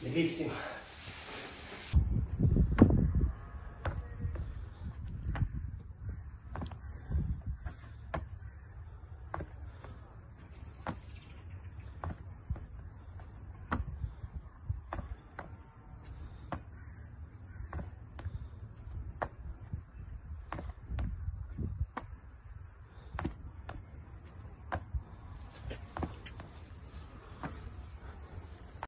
bellissimo.